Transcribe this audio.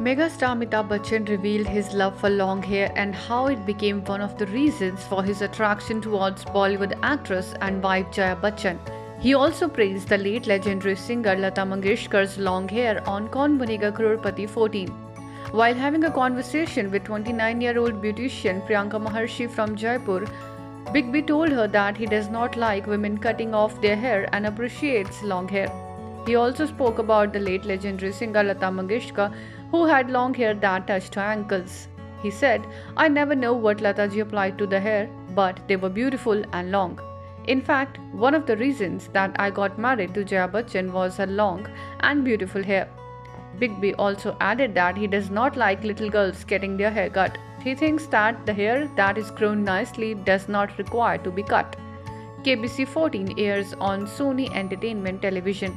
Megastar Amitabh Bachchan revealed his love for long hair and how it became one of the reasons for his attraction towards Bollywood actress and wife Jaya Bachchan. He also praised the late legendary singer Lata Mangeshkar's long hair on Kaun Banega Crorepati 14. While having a conversation with 29 year old beautician Priyanka Maharshi from Jaipur, Big B told her that he does not like women cutting off their hair and appreciates long hair. He also spoke about the late legendary singer Lata Mangeshkar who had long hair that touched her ankles. He said, I never know what Lataji applied to the hair, but they were beautiful and long. In fact, one of the reasons that I got married to Jaya Bachchan was her long and beautiful hair. Big B also added that he does not like little girls getting their hair cut. He thinks that the hair that is grown nicely does not require to be cut. KBC 14 airs on Sony Entertainment Television.